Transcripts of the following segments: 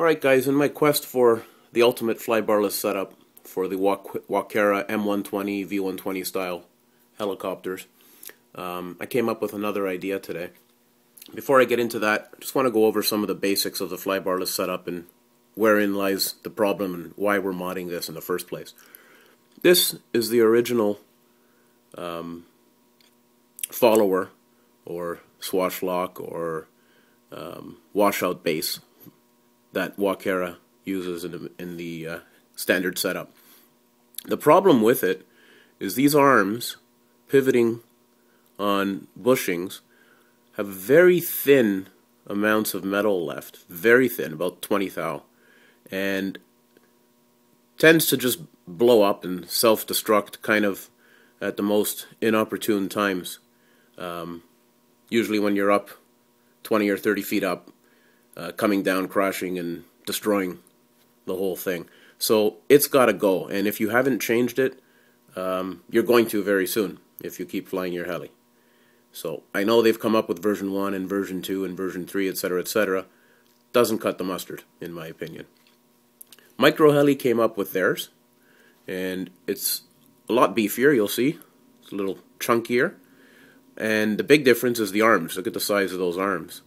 Alright guys, in my quest for the ultimate flybarless setup for the Walkera M120, V120 style helicopters, um, I came up with another idea today. Before I get into that, I just want to go over some of the basics of the flybarless setup and wherein lies the problem and why we're modding this in the first place. This is the original um, follower or swash lock or um, washout base that Walkera uses in the, in the uh, standard setup. The problem with it is these arms pivoting on bushings have very thin amounts of metal left, very thin, about 20 thou, and tends to just blow up and self-destruct kind of at the most inopportune times. Um, usually when you're up 20 or 30 feet up, uh, coming down, crashing, and destroying the whole thing. So it's got to go. And if you haven't changed it, um, you're going to very soon if you keep flying your heli. So I know they've come up with version 1 and version 2 and version 3, etc., etc. Doesn't cut the mustard, in my opinion. Micro Heli came up with theirs, and it's a lot beefier, you'll see. It's a little chunkier. And the big difference is the arms. Look at the size of those arms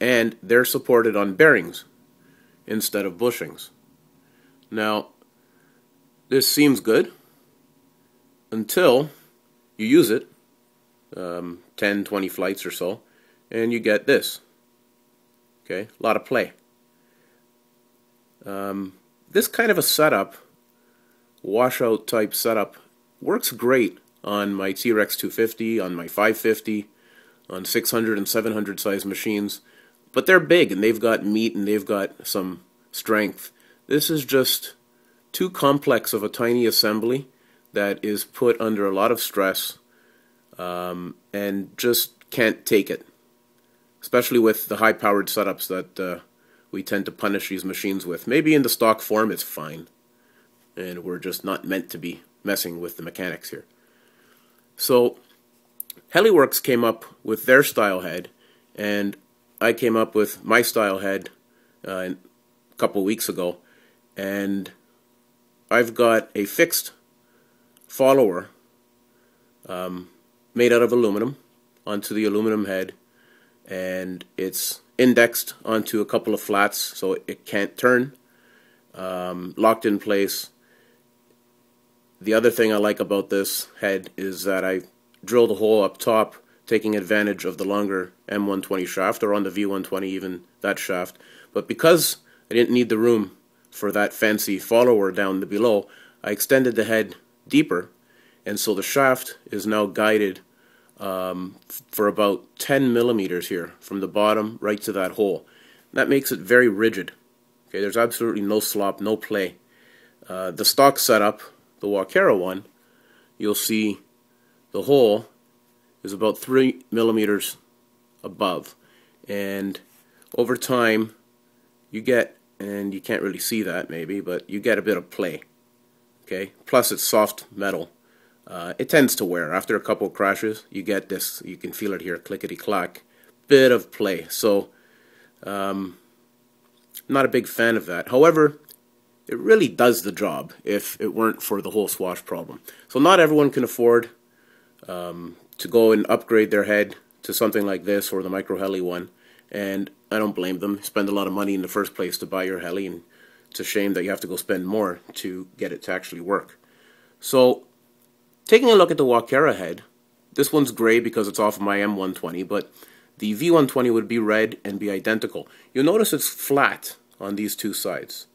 and they're supported on bearings instead of bushings. Now, this seems good until you use it um, 10, 20 flights or so, and you get this. Okay, a lot of play. Um, this kind of a setup, washout type setup, works great on my T-Rex 250, on my 550, on 600 and 700 size machines but they're big and they've got meat and they've got some strength. This is just too complex of a tiny assembly that is put under a lot of stress um, and just can't take it. Especially with the high powered setups that uh, we tend to punish these machines with. Maybe in the stock form it's fine. And we're just not meant to be messing with the mechanics here. So, Heliworks came up with their style head, and I came up with my style head uh, a couple weeks ago, and I've got a fixed follower um, made out of aluminum onto the aluminum head, and it's indexed onto a couple of flats so it can't turn, um, locked in place. The other thing I like about this head is that I drilled a hole up top taking advantage of the longer M120 shaft, or on the V120 even that shaft. But because I didn't need the room for that fancy follower down the below, I extended the head deeper, and so the shaft is now guided um, for about 10 millimeters here from the bottom right to that hole. That makes it very rigid. Okay, there's absolutely no slop, no play. Uh, the stock setup, the Walkera one, you'll see the hole is about three millimeters above. And over time you get and you can't really see that maybe but you get a bit of play okay? Plus it's soft metal. Uh, it tends to wear. After a couple crashes you get this you can feel it here clickety clack bit of play. So um, not a big fan of that. However it really does the job if it weren't for the whole swash problem. So not everyone can afford um, to go and upgrade their head to something like this or the micro heli one. And I don't blame them. Spend a lot of money in the first place to buy your heli and it's a shame that you have to go spend more to get it to actually work. So taking a look at the Walkera head this one's gray because it's off of my M120 but the V120 would be red and be identical. You'll notice it's flat on these two sides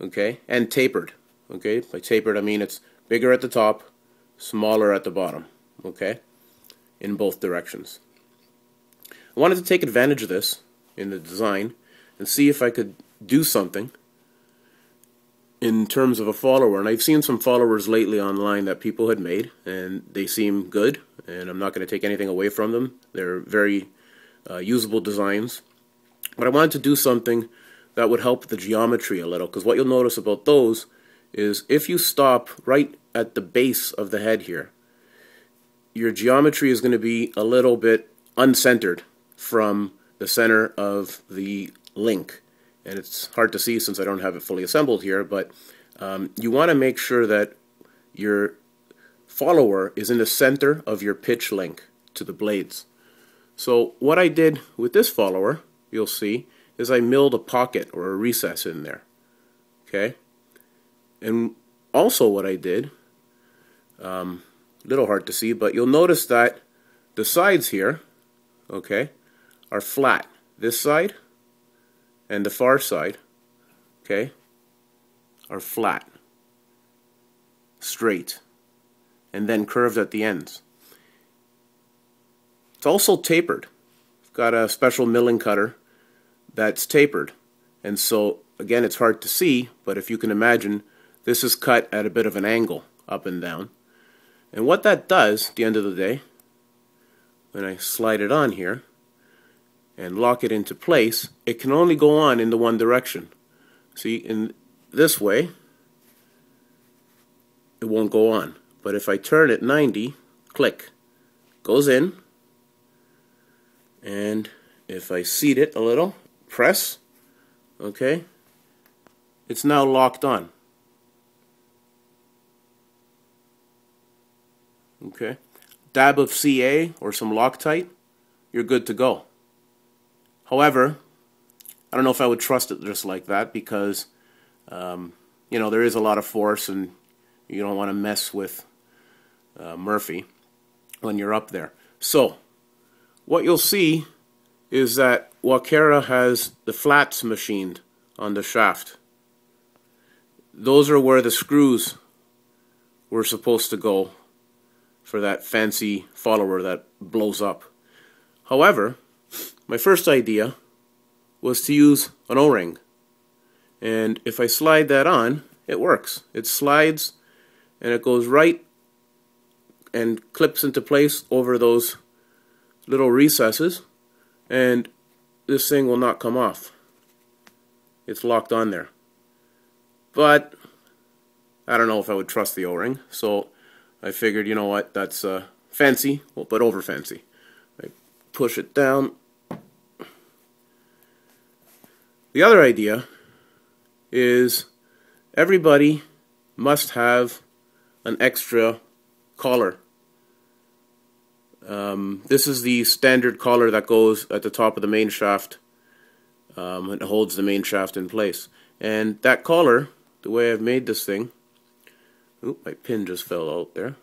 okay and tapered okay. By tapered I mean it's bigger at the top smaller at the bottom okay in both directions. I wanted to take advantage of this in the design and see if I could do something in terms of a follower. And I've seen some followers lately online that people had made, and they seem good, and I'm not going to take anything away from them. They're very uh, usable designs. But I wanted to do something that would help the geometry a little, because what you'll notice about those is if you stop right at the base of the head here, your geometry is going to be a little bit uncentered from the center of the link. and it's hard to see since I don't have it fully assembled here, but um, you want to make sure that your follower is in the center of your pitch link to the blades. So what I did with this follower, you'll see, is I milled a pocket or a recess in there. Okay? And also what I did, um, little hard to see, but you'll notice that the sides here, okay, are flat. This side and the far side, okay, are flat, straight, and then curved at the ends. It's also tapered. I've got a special milling cutter that's tapered. And so, again, it's hard to see, but if you can imagine, this is cut at a bit of an angle, up and down. And what that does, at the end of the day, when I slide it on here and lock it into place, it can only go on in the one direction. See, in this way, it won't go on. But if I turn it 90, click, goes in, and if I seat it a little, press, okay, it's now locked on. Okay, dab of CA or some Loctite, you're good to go. However, I don't know if I would trust it just like that because, um, you know, there is a lot of force and you don't want to mess with uh, Murphy when you're up there. So, what you'll see is that Walkera has the flats machined on the shaft. Those are where the screws were supposed to go for that fancy follower that blows up. However, my first idea was to use an O-ring. And if I slide that on, it works. It slides and it goes right and clips into place over those little recesses and this thing will not come off. It's locked on there. But I don't know if I would trust the O-ring, so I figured, you know what, that's uh, fancy, but over fancy. I push it down. The other idea is everybody must have an extra collar um, this is the standard collar that goes at the top of the main shaft um, and holds the main shaft in place. And that collar, the way I've made this thing, oop, my pin just fell out there.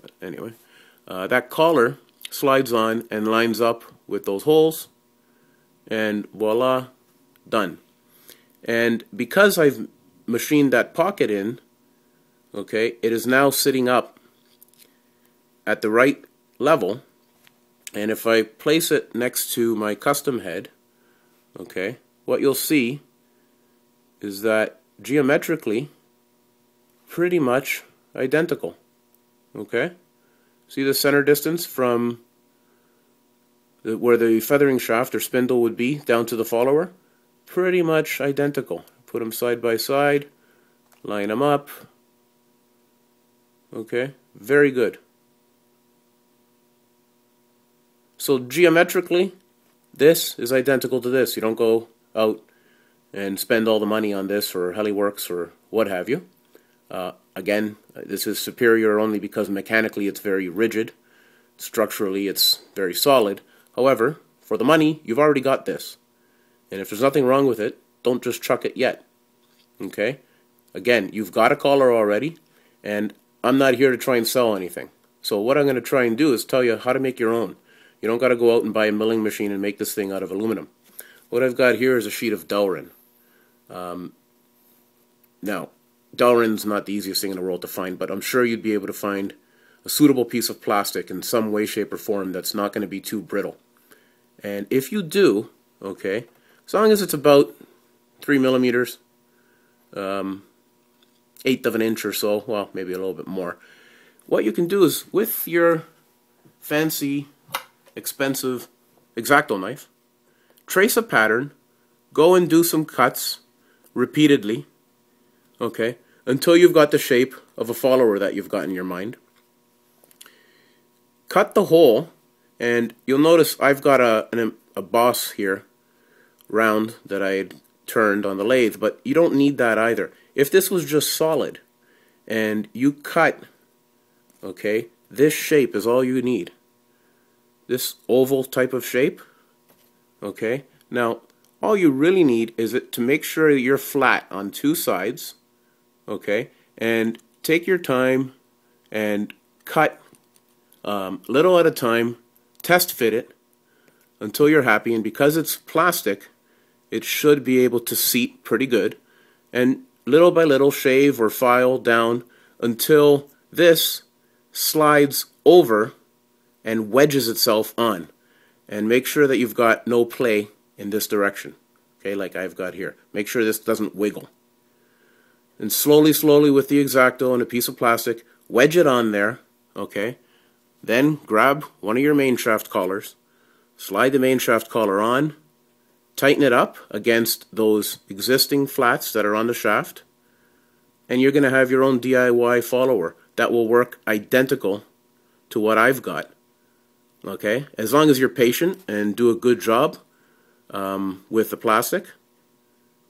But anyway, uh, that collar slides on and lines up with those holes, and voila, done. And because I've machined that pocket in, okay, it is now sitting up at the right level and if I place it next to my custom head okay what you'll see is that geometrically pretty much identical okay? See the center distance from the, where the feathering shaft or spindle would be down to the follower? Pretty much identical. Put them side by side line them up okay? Very good. So geometrically, this is identical to this. You don't go out and spend all the money on this or HeliWorks or what have you. Uh, again, this is superior only because mechanically it's very rigid. Structurally, it's very solid. However, for the money, you've already got this. And if there's nothing wrong with it, don't just chuck it yet. Okay? Again, you've got a collar already, and I'm not here to try and sell anything. So what I'm going to try and do is tell you how to make your own. You don't got to go out and buy a milling machine and make this thing out of aluminum. What I've got here is a sheet of Delrin. Um, now, Delrin's not the easiest thing in the world to find, but I'm sure you'd be able to find a suitable piece of plastic in some way, shape, or form that's not going to be too brittle. And if you do, okay, as long as it's about 3 millimeters, um, eighth of an inch or so, well, maybe a little bit more, what you can do is with your fancy expensive X-Acto knife, trace a pattern, go and do some cuts repeatedly, okay, until you've got the shape of a follower that you've got in your mind. Cut the hole, and you'll notice I've got a, an, a boss here, round, that I turned on the lathe, but you don't need that either. If this was just solid and you cut, okay, this shape is all you need. This oval type of shape, okay. Now, all you really need is it to make sure that you're flat on two sides, okay, and take your time and cut um, little at a time, test fit it until you're happy, and because it's plastic, it should be able to seat pretty good, and little by little shave or file down until this slides over and wedges itself on. And make sure that you've got no play in this direction, okay, like I've got here. Make sure this doesn't wiggle. And slowly, slowly with the X-Acto and a piece of plastic, wedge it on there, okay. Then grab one of your main shaft collars, slide the main shaft collar on, tighten it up against those existing flats that are on the shaft, and you're going to have your own DIY follower that will work identical to what I've got. Okay, as long as you're patient and do a good job um, with the plastic,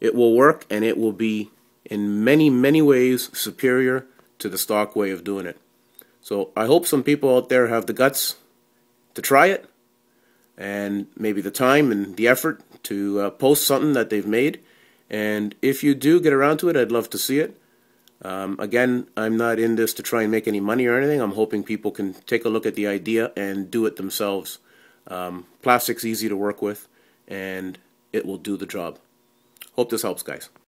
it will work and it will be in many, many ways superior to the stock way of doing it. So I hope some people out there have the guts to try it and maybe the time and the effort to uh, post something that they've made. And if you do get around to it, I'd love to see it. Um, again, I'm not in this to try and make any money or anything. I'm hoping people can take a look at the idea and do it themselves. Um, plastic's easy to work with, and it will do the job. Hope this helps, guys.